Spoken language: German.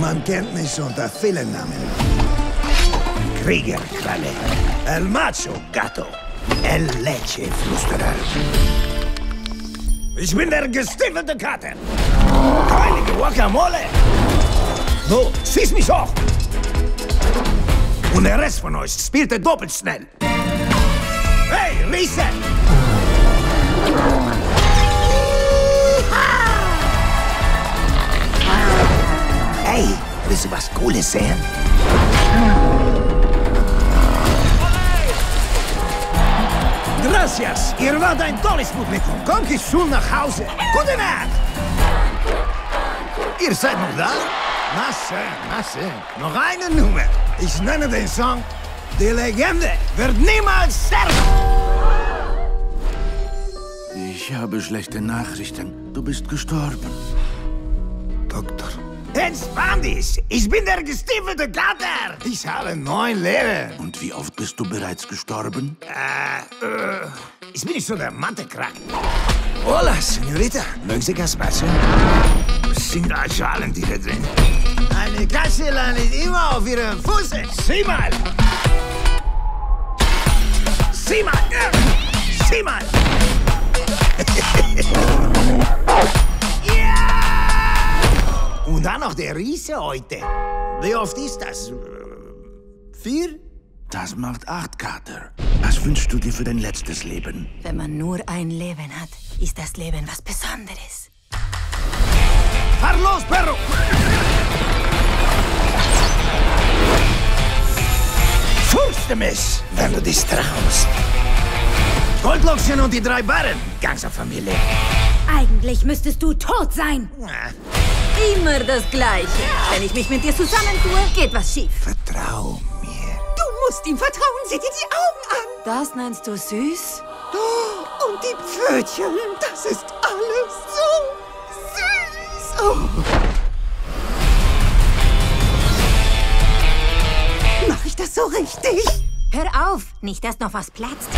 Man kennt mich unter vielen Namen. Kriegerkralle, El Macho Gato, El Leche Flüsterer. Ich bin der gestiefelte Kater. Heilige Guacamole. Du, schieß mich hoch. Und der Rest von euch spielte doppelt schnell. Was Cooles sehen? Gracias, ihr wart ein tolles Publikum. Kommt schon nach Hause. Gute Nacht! Ihr seid noch da? Na schön, na schön. Noch eine Nummer. Ich nenne den Song Die Legende wird niemals sterben. Ich habe schlechte Nachrichten. Du bist gestorben. Doktor. Entspann dich! Ich bin der gestiefelte Kater! Ich habe neun Leben. Und wie oft bist du bereits gestorben? Äh, äh, ich bin nicht so der Mathe-Crack. Hola, Senorita. Mögen Sie Gazpacho? Sind da Schalentiere drin? Eine Katze landet immer auf ihrem Fuß. Sieh mal! Sieh mal! Ja. Sieh mal! Noch der Riese heute. Wie oft ist das? Vier? Das macht acht, Kater. Was wünschst du dir für dein letztes Leben? Wenn man nur ein Leben hat, ist das Leben was Besonderes. Fahr los, Perro! Fürchte mich, wenn du dich traust. Goldlockchen und die drei Barren, Gangsterfamilie. Eigentlich müsstest du tot sein. Immer das Gleiche. Wenn ich mich mit dir zusammentue, geht was schief. Vertrau mir. Du musst ihm vertrauen. Sieh dir die Augen an. Das nennst du süß? Und die Pfötchen. Das ist alles so süß. Oh. Mach ich das so richtig? Hör auf, nicht dass noch was platzt.